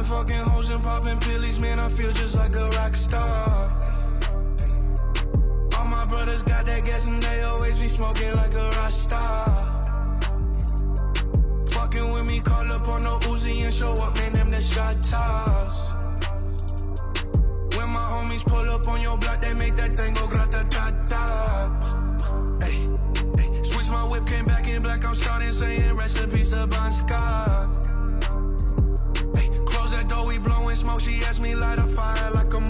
been fucking hoes and popping pillies, man, I feel just like a rock star. All my brothers got that gas and they always be smoking like a rock star. Fucking with me, call up on the Uzi and show up, man, them the shot toss. When my homies pull up on your block, they make that thing go grata ta ta. Switch my whip, came back in black, I'm starting saying recipes to Bon Scott. She asked me light a fire like a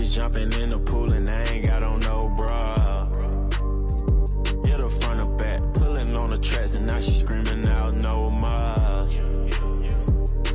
Bitches, jumping in the pool, and I ain't got on no bra. Hit her front or back, pulling on the tracks, and now she screaming out no more.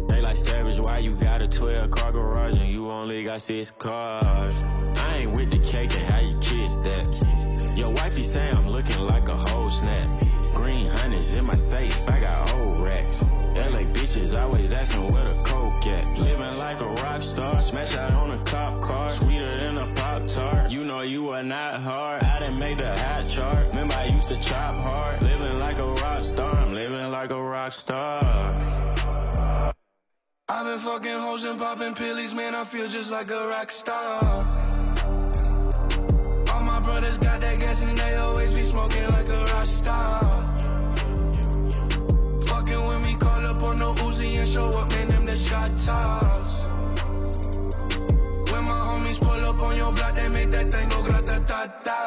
They like savage, why you got a 12 car garage and you only got six cars? I ain't with the cake and how you kiss that. Your wifey say I'm looking like a whole snap. Green honey's in my safe, I got old racks. LA bitches always asking where the coke at. Living like a rock star, smash out on a cop car, sweeter than a pop tart. You know you are not hard. I didn't make the hot chart. Remember I used to chop hard. Living like a rock star, I'm living like a rock star. I've been fucking hoes and popping pillies, man. I feel just like a rock star. Smoking like a rock star. Fucking with me, call up on the Uzi and show up, man. Them the shot toss. When my homies pull up on your block, they make that thing go grata ta ta.